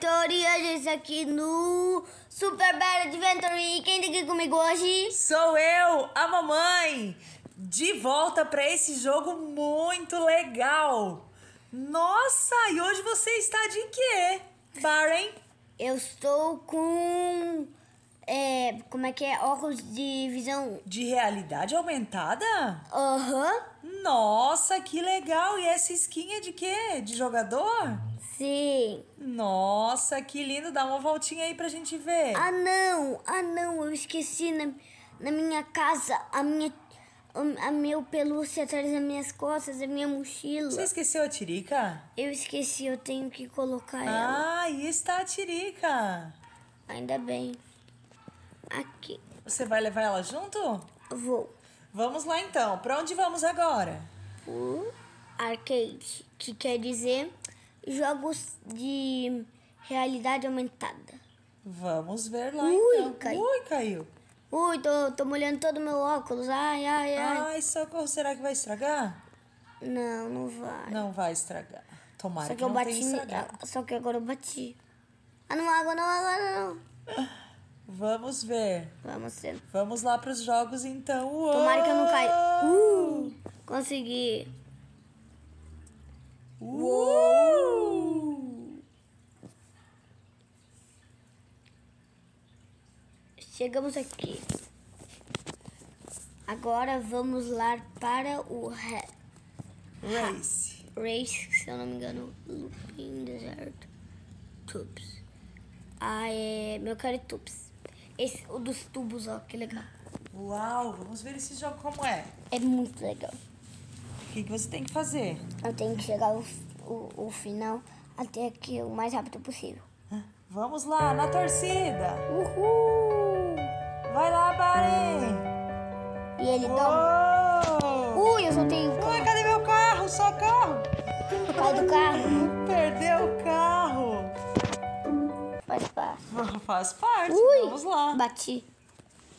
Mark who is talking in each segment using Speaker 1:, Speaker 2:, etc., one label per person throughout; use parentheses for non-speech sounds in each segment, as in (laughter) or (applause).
Speaker 1: diretor e hoje está aqui no Super Bad Adventure. E quem tá aqui comigo hoje?
Speaker 2: Sou eu, a mamãe, de volta para esse jogo muito legal. Nossa, e hoje você está de quê, Baren?
Speaker 1: Eu estou com. É, como é que é? Óculos de visão.
Speaker 2: De realidade aumentada?
Speaker 1: Aham.
Speaker 2: Nossa, que legal! E essa skin é de quê? De jogador?
Speaker 1: Sim.
Speaker 2: Nossa, que lindo! Dá uma voltinha aí pra gente ver.
Speaker 1: Ah, não! Ah, não! Eu esqueci na, na minha casa a minha. A, a meu pelúcia atrás das minhas costas, a minha mochila.
Speaker 2: Você esqueceu a Tirica?
Speaker 1: Eu esqueci, eu tenho que colocar ela.
Speaker 2: Ah, aí está a Tirica.
Speaker 1: Ainda bem. Aqui.
Speaker 2: Você vai levar ela junto?
Speaker 1: Vou.
Speaker 2: Vamos lá então. Pra onde vamos agora?
Speaker 1: O arcade, que quer dizer jogos de realidade aumentada.
Speaker 2: Vamos ver lá
Speaker 1: Ui,
Speaker 2: então.
Speaker 1: caiu.
Speaker 2: Ui, caiu.
Speaker 1: Ui, tô, tô molhando todo o meu óculos. Ai, ai, ai.
Speaker 2: Ai, socorro. Será que vai estragar?
Speaker 1: Não, não vai.
Speaker 2: Não vai estragar. Tomara
Speaker 1: Só
Speaker 2: que,
Speaker 1: que eu
Speaker 2: não
Speaker 1: bati. Só que agora eu bati. Ah, não, água, não, água, não.
Speaker 2: Vamos ver.
Speaker 1: Vamos ser.
Speaker 2: Vamos lá pros jogos então. Uou!
Speaker 1: Tomara que eu não caia. Uh, consegui.
Speaker 2: Uou!
Speaker 1: Chegamos aqui. Agora vamos lá para o Ra-
Speaker 2: Race.
Speaker 1: Race, se eu não me engano, Lupin Desert Tubes. Ah, é. Meu cara é Tubes. Esse, o dos tubos, ó, que legal.
Speaker 2: Uau, vamos ver esse jogo como é.
Speaker 1: É muito legal.
Speaker 2: O que, que você tem que fazer?
Speaker 1: Eu tenho que chegar ao o, o final até aqui o mais rápido possível.
Speaker 2: Vamos lá, na torcida.
Speaker 1: Uhul!
Speaker 2: Vai lá, Baren.
Speaker 1: E ele toma.
Speaker 2: Uou!
Speaker 1: Ui, eu soltei o
Speaker 2: Ui,
Speaker 1: carro.
Speaker 2: cadê meu carro? Socorro!
Speaker 1: Cai do carro.
Speaker 2: Perdeu o carro.
Speaker 1: Faz parte. (laughs)
Speaker 2: Faz parte.
Speaker 1: Ui!
Speaker 2: Vamos lá.
Speaker 1: Bati.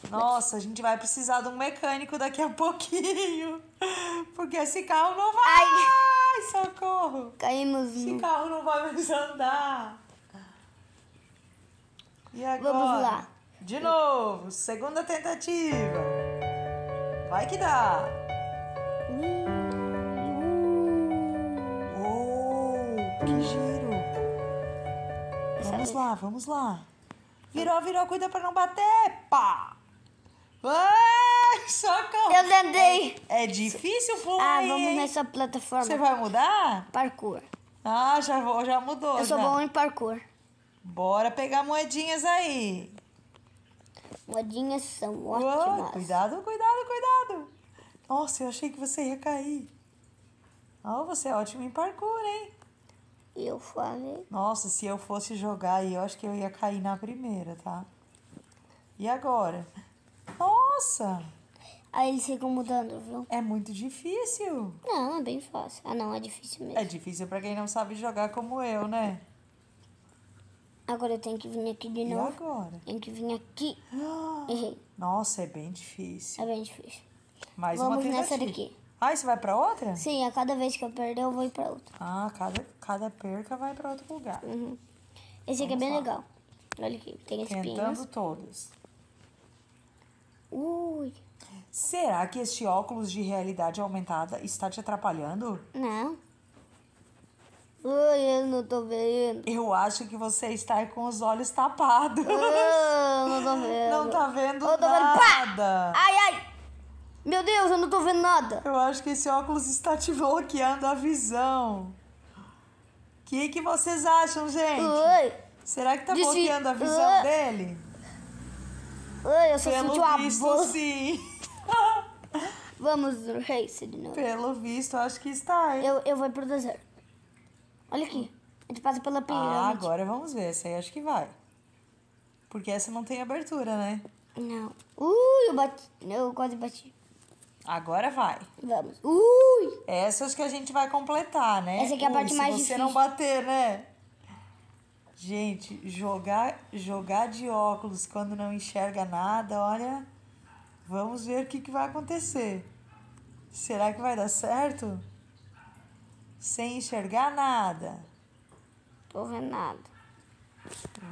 Speaker 2: Nossa, a gente vai precisar de um mecânico daqui a pouquinho. (laughs) Porque esse carro não vai.
Speaker 1: Ai.
Speaker 2: Ai, socorro.
Speaker 1: Caímos
Speaker 2: Esse carro não vai mais andar. E agora?
Speaker 1: Vamos lá.
Speaker 2: De novo, segunda tentativa. Vai que dá. Oh, que giro. Vamos lá, vamos lá. Virou, virou, cuida pra não bater. Pá. Ai, socorro.
Speaker 1: Eu tentei.
Speaker 2: É difícil pular
Speaker 1: Ah, vamos nessa plataforma.
Speaker 2: Você vai mudar?
Speaker 1: Parkour.
Speaker 2: Ah, já, já mudou.
Speaker 1: Eu sou
Speaker 2: já.
Speaker 1: bom em parkour.
Speaker 2: Bora pegar moedinhas aí.
Speaker 1: Moedinhas são
Speaker 2: Uou,
Speaker 1: ótimas.
Speaker 2: cuidado, cuidado, cuidado. Nossa, eu achei que você ia cair. Oh, você é ótimo em parkour, hein?
Speaker 1: Eu falei.
Speaker 2: Nossa, se eu fosse jogar aí, eu acho que eu ia cair na primeira, tá? E agora? Nossa,
Speaker 1: Aí eles ficam mudando, viu?
Speaker 2: é muito difícil.
Speaker 1: Não, é bem fácil. Ah, não, é difícil mesmo.
Speaker 2: É difícil pra quem não sabe jogar como eu, né?
Speaker 1: Agora eu tenho que vir aqui de
Speaker 2: E
Speaker 1: novo.
Speaker 2: agora?
Speaker 1: Tenho que vir aqui. Errei.
Speaker 2: Nossa, é bem difícil.
Speaker 1: É bem difícil.
Speaker 2: Mais
Speaker 1: Vamos
Speaker 2: uma tentativa.
Speaker 1: nessa daqui.
Speaker 2: Ah, e você vai pra outra?
Speaker 1: Sim, a cada vez que eu perder, eu vou ir pra outra.
Speaker 2: Ah, cada, cada perca vai pra outro lugar.
Speaker 1: Uhum. Esse aqui é
Speaker 2: Vamos
Speaker 1: bem
Speaker 2: lá.
Speaker 1: legal. Olha aqui, tem espinhos.
Speaker 2: Tentando todos.
Speaker 1: Ui,
Speaker 2: Será que este óculos de realidade aumentada está te atrapalhando?
Speaker 1: não. Ui, eu não tô vendo.
Speaker 2: Eu acho que você está com os olhos tapados.
Speaker 1: Ah, não tô (laughs) vendo.
Speaker 2: Não tá vendo
Speaker 1: Eu tô vendo.
Speaker 2: Nada.
Speaker 1: Ai, ai! Meu Deus, eu não tô vendo nada.
Speaker 2: Eu acho que esse óculos está te bloqueando a visão. O que, que vocês acham, gente?
Speaker 1: Ui,
Speaker 2: Será que tá bloqueando a visão
Speaker 1: Ah.
Speaker 2: dele?
Speaker 1: ui, eu só
Speaker 2: Pelo
Speaker 1: senti uma
Speaker 2: visto, sim.
Speaker 1: Vamos race de novo.
Speaker 2: Pelo visto, acho que está, hein?
Speaker 1: Eu, eu vou pro deserto. Olha aqui. A gente passa pela
Speaker 2: Ah,
Speaker 1: pirâmide.
Speaker 2: agora vamos ver. Essa aí acho que vai. Porque essa não tem abertura, né?
Speaker 1: Não. Ui, eu bati. Eu quase bati.
Speaker 2: Agora vai.
Speaker 1: Vamos. Ui!
Speaker 2: Essa acho que a gente vai completar, né?
Speaker 1: Essa aqui é a
Speaker 2: Ui,
Speaker 1: parte mais
Speaker 2: se você
Speaker 1: difícil.
Speaker 2: não bater, né? Gente, jogar, jogar de óculos quando não enxerga nada, olha. Vamos ver o que, que vai acontecer. Será que vai dar certo? Sem enxergar nada.
Speaker 1: Tô vendo nada.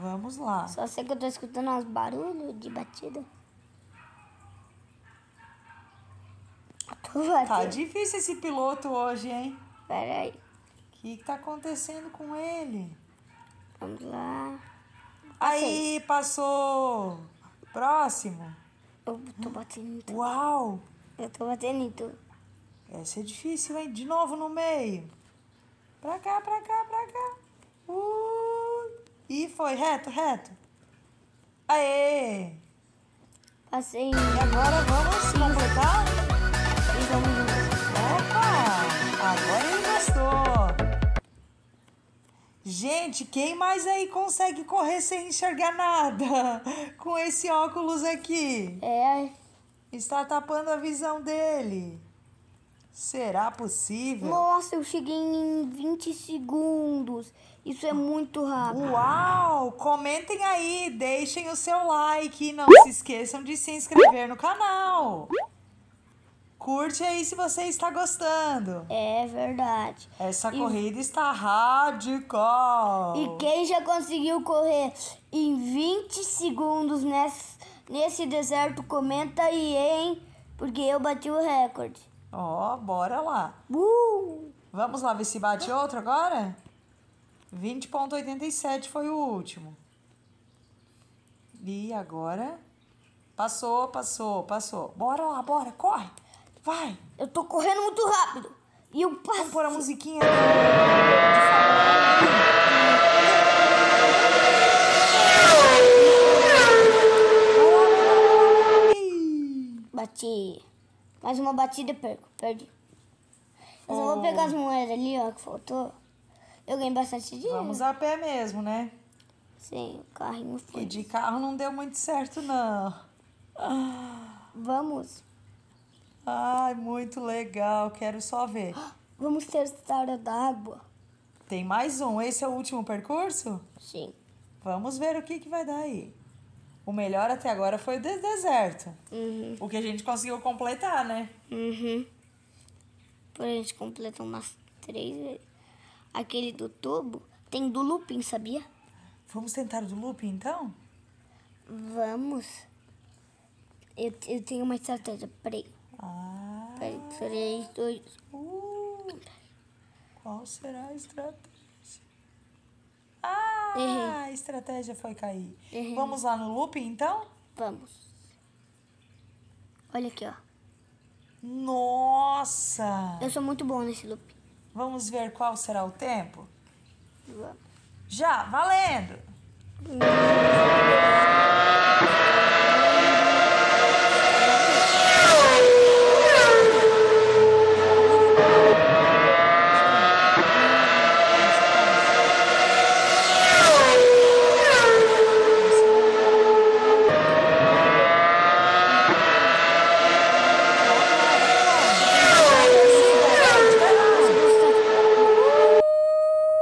Speaker 2: Vamos lá.
Speaker 1: Só sei que eu tô escutando uns barulhos de batida. Tô
Speaker 2: Tá difícil esse piloto hoje, hein?
Speaker 1: Pera aí.
Speaker 2: O que, que tá acontecendo com ele?
Speaker 1: Vamos lá.
Speaker 2: Aí, passou. Próximo.
Speaker 1: Eu tô batendo em tudo.
Speaker 2: Uau!
Speaker 1: Eu tô batendo em tudo.
Speaker 2: Essa é difícil, hein? De novo no meio. Pra cá, pra cá, pra cá. Uh, e foi, reto, reto. Aê!
Speaker 1: Passei.
Speaker 2: E agora vamos completar?
Speaker 1: em vamos.
Speaker 2: Opa! Agora ele gostou. Gente, quem mais aí consegue correr sem enxergar nada? Com esse óculos aqui.
Speaker 1: É,
Speaker 2: Está tapando a visão dele. Será possível?
Speaker 1: nossa, eu cheguei em 20 segundos. Isso é muito rápido.
Speaker 2: Uau! Comentem aí, deixem o seu like e não se esqueçam de se inscrever no canal. Curte aí se você está gostando.
Speaker 1: É verdade.
Speaker 2: Essa
Speaker 1: E-
Speaker 2: corrida está radical.
Speaker 1: E quem já conseguiu correr em 20 segundos nesse, nesse deserto, comenta aí, hein? Porque eu bati o recorde.
Speaker 2: Ó, bora lá.
Speaker 1: Uh!
Speaker 2: Vamos lá ver se bate outro agora? 20.87 foi o último. E agora? Passou, passou, passou. Bora lá, bora, corre. Vai.
Speaker 1: Eu tô correndo muito rápido. E eu
Speaker 2: Vamos
Speaker 1: passo.
Speaker 2: pôr a musiquinha do, de Fórmula 1 aí. Vai lá, vai lá, vai lá. Ih.
Speaker 1: Bati. Mais uma batida e perco. Perdi. Mas eu vou pegar as moedas ali, ó, que faltou. Eu ganhei bastante dinheiro.
Speaker 2: Vamos a pé mesmo, né?
Speaker 1: Sim, o carrinho
Speaker 2: E
Speaker 1: foi.
Speaker 2: de carro não deu muito certo, não.
Speaker 1: Vamos.
Speaker 2: Ai, muito legal. Quero só ver.
Speaker 1: Vamos testar a d'água.
Speaker 2: Tem mais um. Esse é o último percurso?
Speaker 1: Sim.
Speaker 2: Vamos ver o que, que vai dar aí. O melhor até agora foi o de deserto.
Speaker 1: Uhum.
Speaker 2: O que a gente conseguiu completar, né?
Speaker 1: Uhum. Por a gente completa umas três vezes. Aquele do tubo tem do looping, sabia?
Speaker 2: Vamos tentar o do loop, então?
Speaker 1: Vamos. Eu, eu tenho uma estratégia. Peraí.
Speaker 2: Ah,
Speaker 1: Peraí. Três, dois.
Speaker 2: uh, qual será a estratégia? Ah,
Speaker 1: Errei.
Speaker 2: a estratégia foi cair.
Speaker 1: Errei.
Speaker 2: Vamos lá no loop, então?
Speaker 1: Vamos. Olha aqui, ó.
Speaker 2: Nossa!
Speaker 1: Eu sou muito bom nesse loop.
Speaker 2: Vamos ver qual será o tempo?
Speaker 1: Vamos.
Speaker 2: Já, valendo!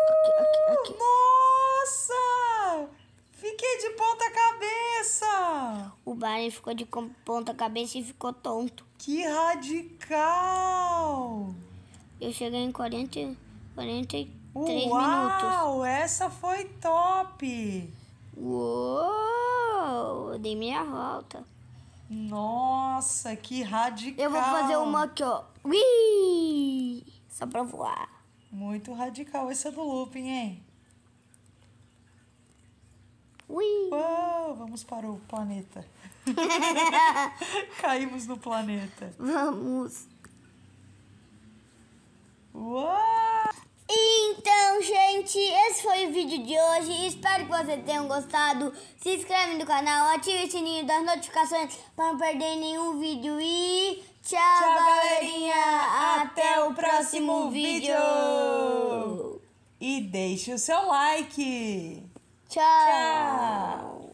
Speaker 1: Aqui, aqui, aqui.
Speaker 2: Nossa! Fiquei de ponta cabeça!
Speaker 1: O Barney ficou de ponta cabeça e ficou tonto.
Speaker 2: Que radical!
Speaker 1: Eu cheguei em 40, 43 minutos.
Speaker 2: Uau! Essa foi top!
Speaker 1: Uou! Dei minha volta.
Speaker 2: Nossa, que radical!
Speaker 1: Eu vou fazer uma aqui, ó. Ui! Só pra voar.
Speaker 2: Muito radical esse é do looping, hein?
Speaker 1: Ui!
Speaker 2: Uau, vamos para o planeta. (laughs) Caímos no planeta.
Speaker 1: Vamos.
Speaker 2: Uau!
Speaker 1: Então, gente, esse foi o vídeo de hoje. Espero que vocês tenham gostado. Se inscreve no canal, ative o sininho das notificações para não perder nenhum vídeo. E tchau,
Speaker 2: Tchau,
Speaker 1: galerinha.
Speaker 2: galerinha.
Speaker 1: Até o próximo vídeo.
Speaker 2: E deixe o seu like.
Speaker 1: Tchau.
Speaker 2: Tchau.